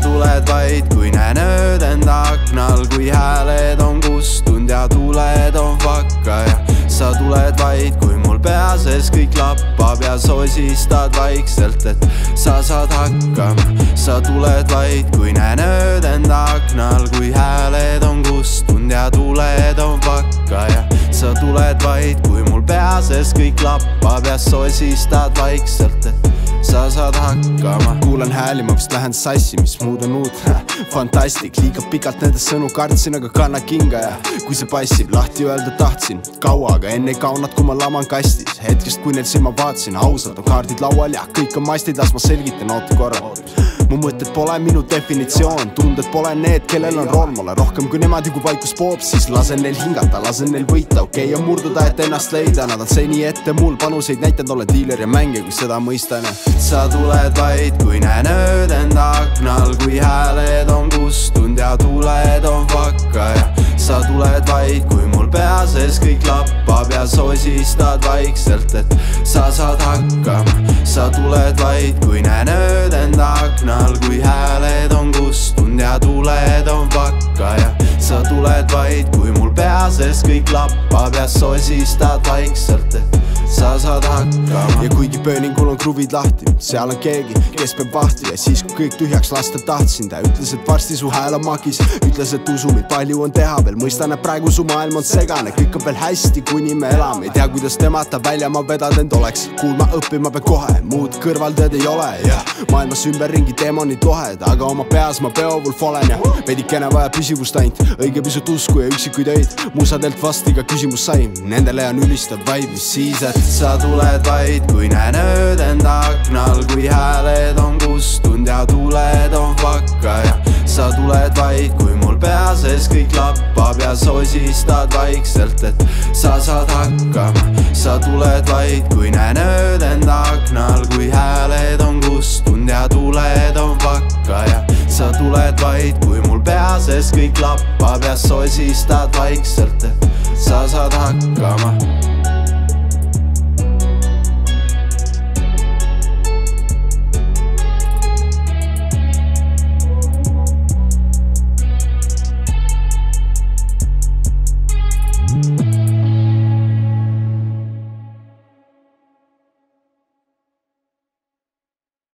tuled vaid, kui näen ööd enda aknal, kui hääled on kustunud ja tuled on vakka ja sa tuled vaid, kui mul pea sees kõik lappab ja sosistad vaikselt, et sa saad hakkama. sa tuled vaid, kui näen ööd enda aknal, kui hääled on kustunud ja tuled on vakka ja sa tuled vaid, kui mul pea sees kõik lappab ja sosistad vaikselt, et sa saad hakkama. Kuulan hääli, ma vist lähen sassi, mis muud on uut. Fantastic, liiga pikalt nende sõnu kartsin, aga kanna kinga ja kui see passib, lahti öelda tahtsin. Kaua, aga enne ei kaunat, kui ma laman kastis. Hetkest, kui neil silma vaatasin, ausalt on kaardid laual ja kõik on mastid, las ma selgitan, oota korra mu mõtted pole minu definitsioon, tunded pole need, kellel on roll, ma olen rohkem kui nemad ja kui vaikus poob, siis lasen neil hingata, lasen neil võita, okei okay, on murduda, et ennast leida, nad on seni ette mul panuseid näidanud, olen diiler ja mängija, kui seda mõistan. sa tuled vaid, kui näen ööd enda aknal, kui hääled on kustunud ja tuled on vakka. Ja sa tuled vaid, kui mul pea sees kõik lappab. Ja sosistad vaikselt, et sa saad hakkama. sa tuled vaid, kui näen ööd aknal, kui hääled on kustunud ja tuled on vakka ja sa tuled vaid, kui mul pea sees kõik lappab ja sosistad vaikselt, et sa saad hakkama. ja kuigi pööningul on kruvid lahti, seal on keegi, kes peab vahti. Ja siis, kui kõik tühjaks lasta tahtsin, ta ütles, et varsti su hääl on magis, ütles, et usu mind, palju on teha veel, mõistan, et praegu su maailm on segane, kõik on veel hästi, kuni me elame, ei tea, kuidas temata välja ma vedan end oleks, kuulma õppima peab kohe, muud kõrvalteed ei ole ja maailmas ümberringi teemonid lohed, aga oma peas ma peovulf olen ja veidikene vaja püsivust ainult, õige pisut usku ja üksikuid öid, musadelt vast iga küsimus sai, nendele on ülistav vibe, siis, et sa tuled vaid, kui näen ööd enda aknal, kui hääled on kustunud ja tuled on vakka. Ja sa tuled vaid, kui mul pea sees kõik lappab ja sosistad vaikselt, et sa saad hakkama. sa tuled vaid, kui näen ööd enda aknal, kui hääled on kustunud ja tuled on vakka. Ja sa tuled vaid, kui mul pea sees kõik lappab ja sosistad vaikselt, et sa saad hakkama